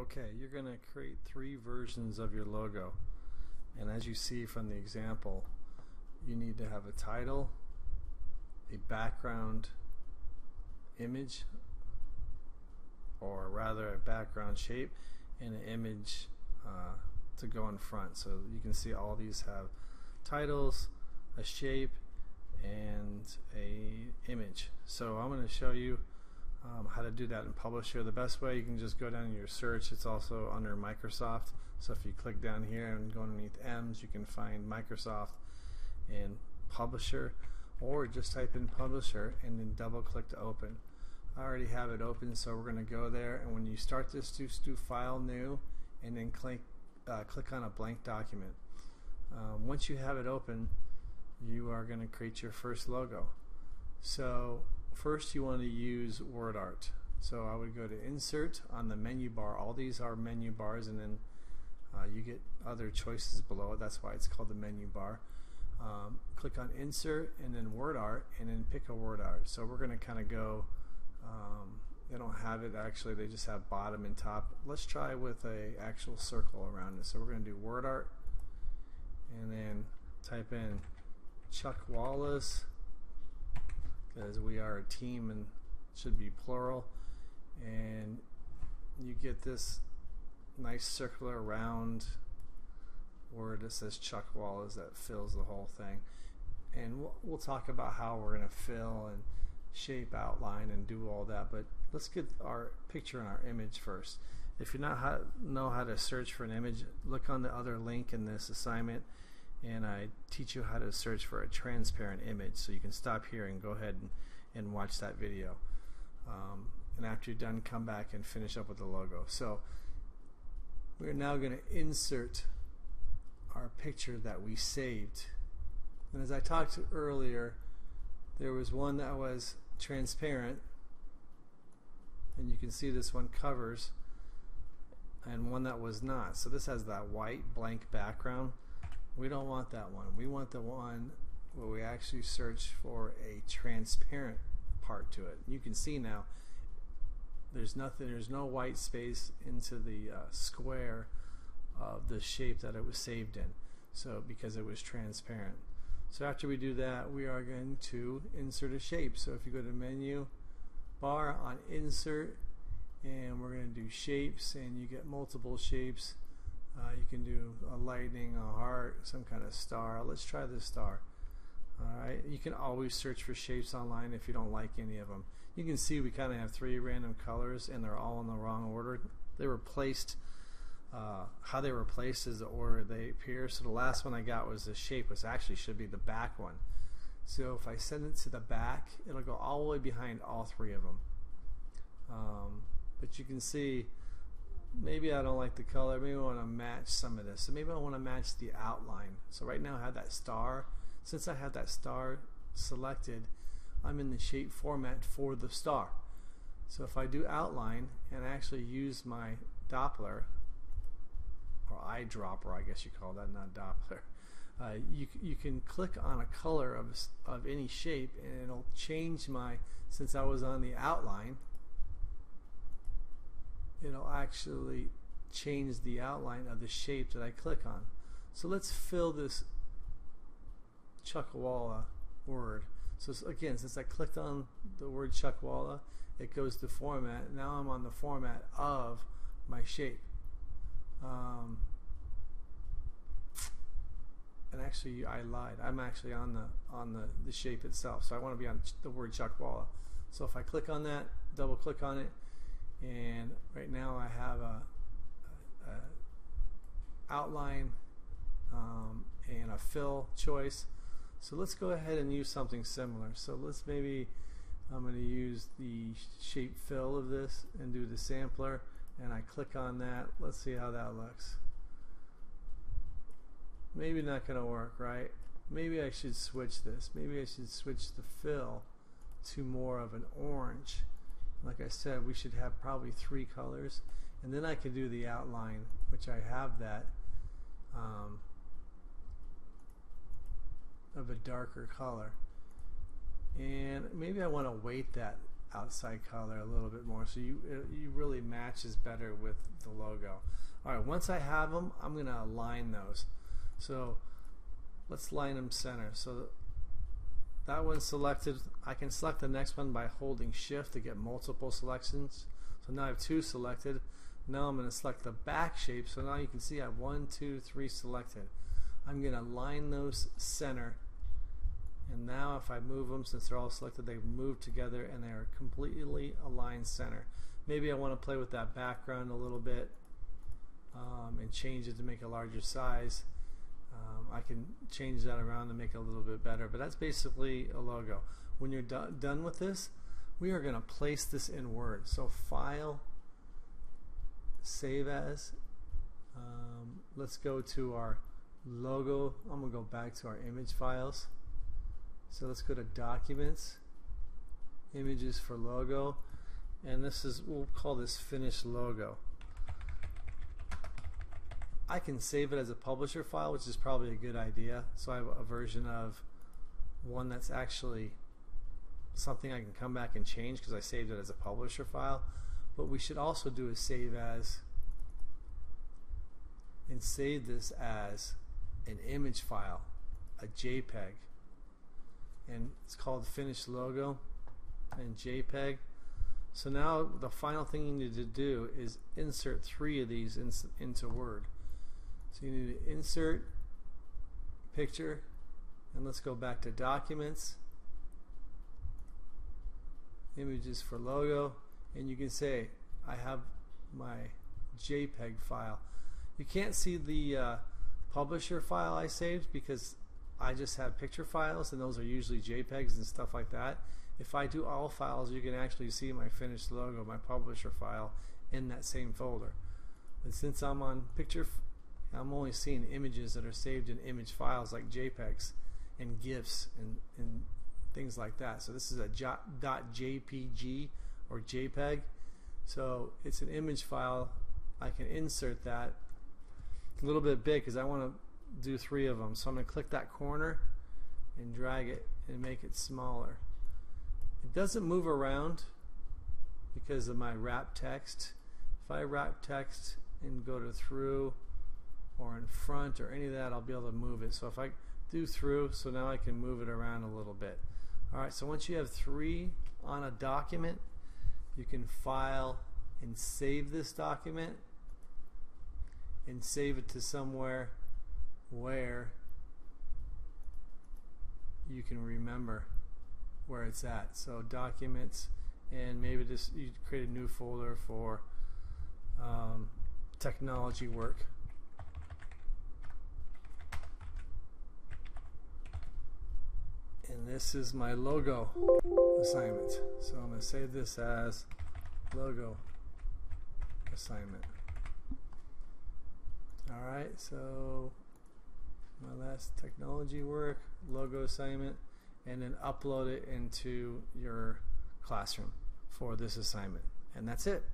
Okay, you're going to create three versions of your logo. And as you see from the example, you need to have a title, a background image, or rather a background shape, and an image uh, to go in front. So you can see all these have titles, a shape, and a image. So I'm going to show you um, how to do that in Publisher. The best way you can just go down in your search. It's also under Microsoft. So if you click down here and go underneath M's, you can find Microsoft in Publisher, or just type in Publisher and then double click to open. I already have it open, so we're going to go there. And when you start this, just do File New, and then click uh, click on a blank document. Um, once you have it open, you are going to create your first logo. So first you want to use WordArt. So I would go to Insert on the menu bar. All these are menu bars and then uh, you get other choices below. That's why it's called the menu bar. Um, click on Insert and then WordArt and then pick a WordArt. So we're going to kind of go, um, they don't have it actually, they just have bottom and top. Let's try with a actual circle around it. So we're going to do WordArt and then type in Chuck Wallace because we are a team and should be plural. And you get this nice circular round word that says Chuckwallas that fills the whole thing. And we'll, we'll talk about how we're going to fill and shape outline and do all that but let's get our picture and our image first. If you not how, know how to search for an image look on the other link in this assignment and I teach you how to search for a transparent image. So you can stop here and go ahead and, and watch that video. Um, and after you're done come back and finish up with the logo. So we're now going to insert our picture that we saved. And as I talked earlier there was one that was transparent. And you can see this one covers and one that was not. So this has that white blank background we don't want that one. We want the one where we actually search for a transparent part to it. You can see now there's nothing, there's no white space into the uh, square of the shape that it was saved in. So because it was transparent. So after we do that, we are going to insert a shape. So if you go to menu bar on insert and we're going to do shapes and you get multiple shapes uh, you can do a lightning, a heart, some kind of star. Let's try this star. Alright, you can always search for shapes online if you don't like any of them. You can see we kind of have three random colors and they're all in the wrong order. They were placed, uh, how they were placed is the order they appear. So the last one I got was the shape, which actually should be the back one. So if I send it to the back, it'll go all the way behind all three of them. Um, but you can see maybe I don't like the color. Maybe I want to match some of this. So maybe I want to match the outline. So right now I have that star. Since I have that star selected, I'm in the shape format for the star. So if I do outline and I actually use my Doppler, or eyedropper, I guess you call that, not Doppler, uh, you, you can click on a color of, of any shape and it'll change my, since I was on the outline, it'll actually change the outline of the shape that I click on. So let's fill this Chuckwalla word. So again, since I clicked on the word Chuckwalla, it goes to format. Now I'm on the format of my shape. Um, and actually, I lied. I'm actually on the on the, the shape itself. So I want to be on the word Chuckwalla. So if I click on that, double click on it, and right now I have a, a, outline um, and a fill choice. So let's go ahead and use something similar. So let's maybe I'm going to use the shape fill of this and do the sampler and I click on that. Let's see how that looks. Maybe not going to work right? Maybe I should switch this. Maybe I should switch the fill to more of an orange like I said we should have probably three colors. And then I can do the outline which I have that um, of a darker color. And maybe I want to weight that outside color a little bit more so you it, you really matches better with the logo. Alright once I have them I'm gonna align those. So let's line them center. So that one's selected. I can select the next one by holding shift to get multiple selections. So now I have two selected. Now I'm going to select the back shape. So now you can see I have one two three selected. I'm going to line those center. And now if I move them since they're all selected they move together and they are completely aligned center. Maybe I want to play with that background a little bit um, and change it to make a larger size I can change that around to make it a little bit better but that's basically a logo. When you're do done with this we are going to place this in Word. So file save as um, let's go to our logo. I'm gonna go back to our image files. So let's go to documents images for logo and this is we'll call this Finished logo I can save it as a publisher file which is probably a good idea. So I have a version of one that's actually something I can come back and change because I saved it as a publisher file. What we should also do is save as and save this as an image file a JPEG. And it's called finished logo and JPEG. So now the final thing you need to do is insert three of these in, into Word so you need to insert picture and let's go back to documents. Images for logo and you can say I have my JPEG file. You can't see the uh, publisher file I saved because I just have picture files and those are usually JPEGs and stuff like that. If I do all files you can actually see my finished logo my publisher file in that same folder. But since I'm on picture I'm only seeing images that are saved in image files like JPEGs and GIFs and, and things like that. So this is a .jpg or JPEG. So it's an image file. I can insert that a little bit big because I want to do three of them. So I'm going to click that corner and drag it and make it smaller. It doesn't move around because of my wrap text. If I wrap text and go to through or in front or any of that, I'll be able to move it. So if I do through, so now I can move it around a little bit. Alright, so once you have three on a document, you can file and save this document and save it to somewhere where you can remember where it's at. So documents and maybe just you create a new folder for um, technology work. and this is my logo assignment. So I'm going to save this as logo assignment. Alright, so my last technology work, logo assignment, and then upload it into your classroom for this assignment. And that's it.